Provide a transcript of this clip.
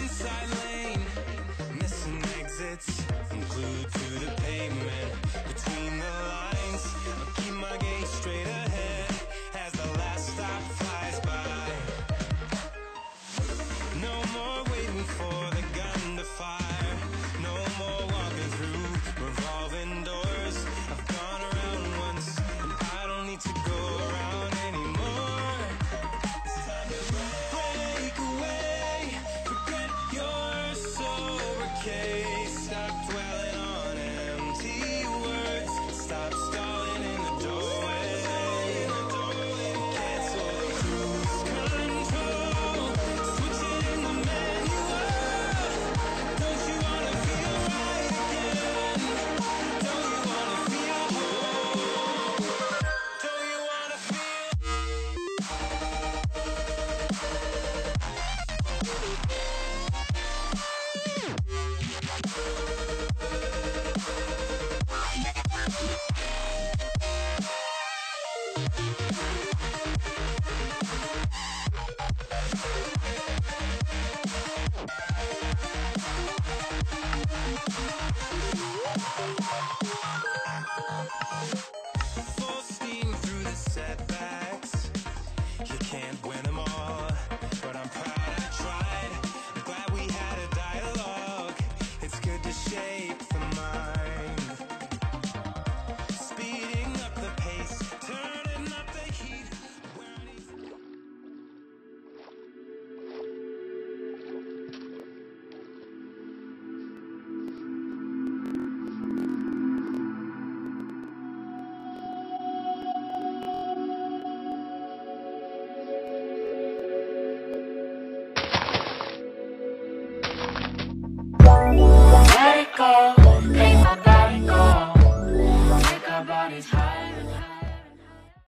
side lane, missing exits, from glued to the Go,